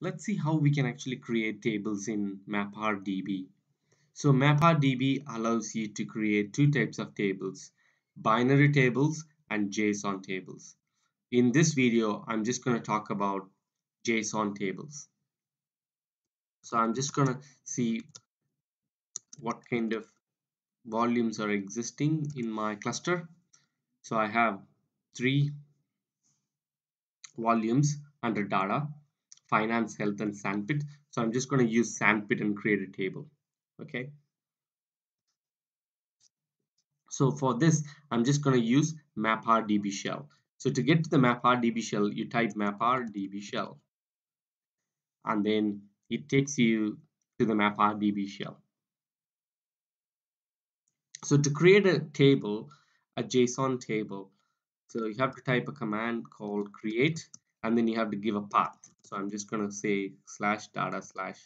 let's see how we can actually create tables in MapRDB. So MapRDB allows you to create two types of tables, binary tables and JSON tables. In this video, I'm just going to talk about JSON tables. So I'm just going to see what kind of volumes are existing in my cluster. So I have three volumes under data finance, health, and sandpit. So I'm just going to use sandpit and create a table. Okay. So for this, I'm just going to use MapRDB shell. So to get to the MapRDB shell, you type MapRDB shell. And then it takes you to the MapRDB shell. So to create a table, a JSON table, so you have to type a command called create and then you have to give a path. So I'm just gonna say slash data slash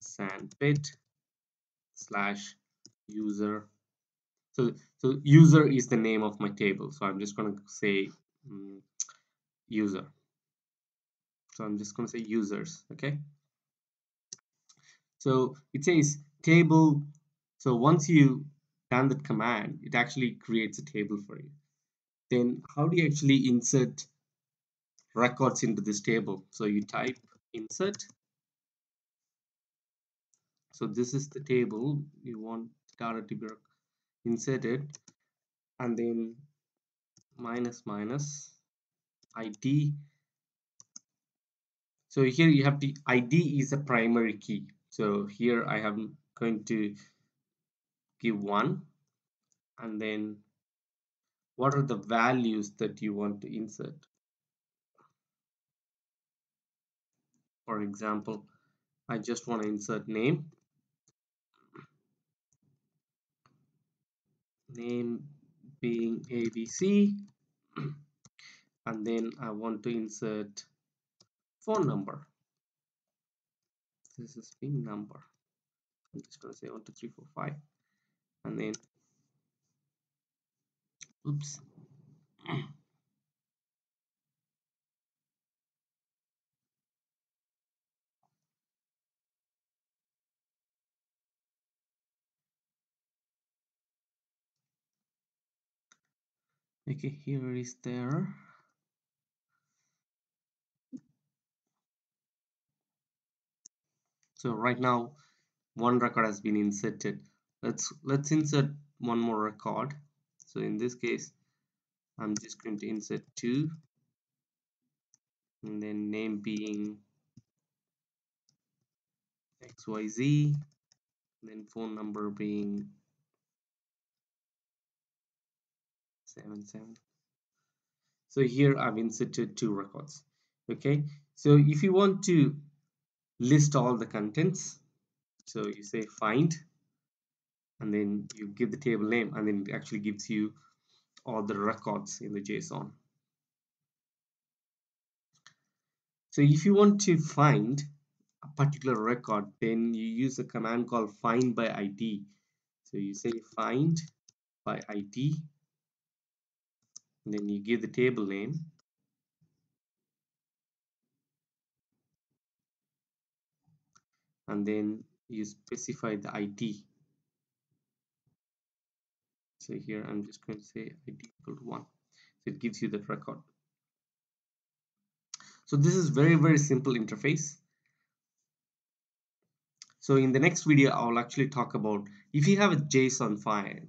sandpit slash user. So so user is the name of my table. So I'm just gonna say um, user. So I'm just gonna say users okay? So it says table. So once you done that command it actually creates a table for you. Then how do you actually insert records into this table. So you type insert. So this is the table you want data to be inserted and then minus minus ID. So here you have the ID is a primary key. So here I am mm, going to give one and then what are the values that you want to insert for example I just want to insert name. Name being ABC and then I want to insert phone number. This is being number. I'm just gonna say 1 2 3 4 5 and then oops okay here is there. So right now one record has been inserted. Let's let's insert one more record. So in this case I'm just going to insert two. And then name being XYZ then phone number being seven seven. So here I've inserted two records okay? So if you want to list all the contents so you say find and then you give the table name and then it actually gives you all the records in the JSON. So if you want to find a particular record then you use a command called find by ID so you say find by ID and then you give the table name. And then you specify the ID so here I'm just going to say ID equal to 1 so it gives you that record. So this is very very simple interface. So in the next video I'll actually talk about if you have a JSON file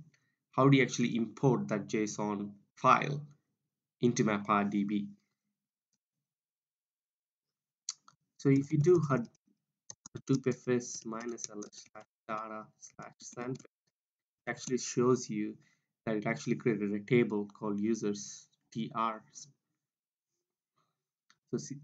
how do you actually import that JSON file into MapRDB. So if you do hadoop minus ls slash data slash sandpit, it actually shows you that it actually created a table called users tr. So see,